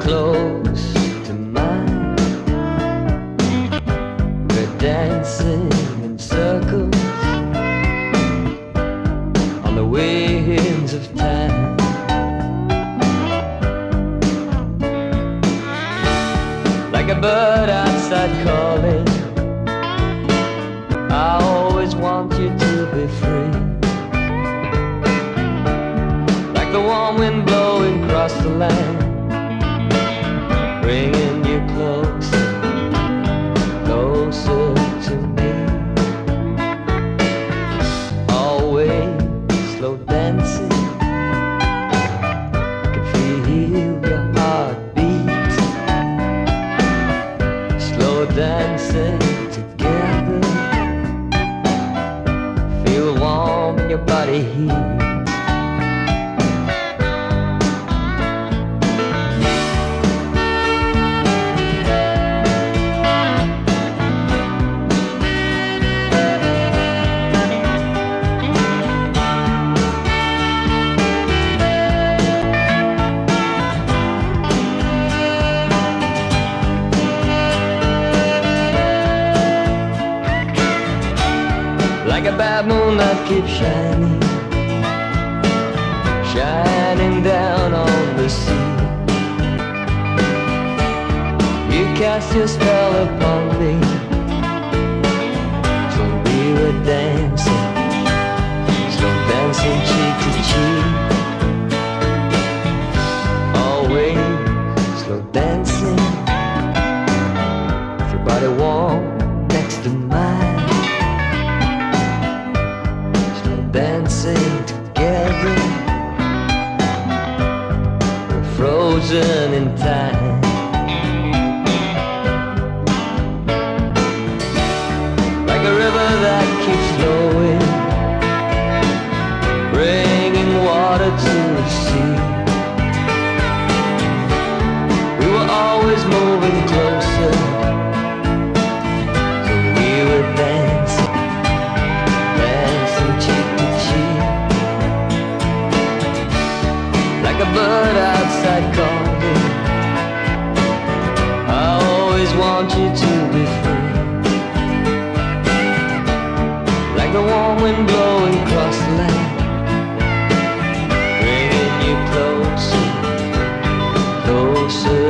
close to mine. We're dancing in circles on the winds of time. Like a bird outside calling, I always want you to be free. Like the warm wind blowing across the land, bringing you closer, closer to me. Always slow dancing, can feel your heartbeat. Slow dancing together, feel warm in your body heat. That keeps shining, shining down on the sea. You cast your spell upon me, frozen in time. Like a river that keeps flowing, bringing water to the sea. We were always moving wind blowing across the land, bringing you closer, closer